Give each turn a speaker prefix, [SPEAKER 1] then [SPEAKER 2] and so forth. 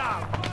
[SPEAKER 1] down!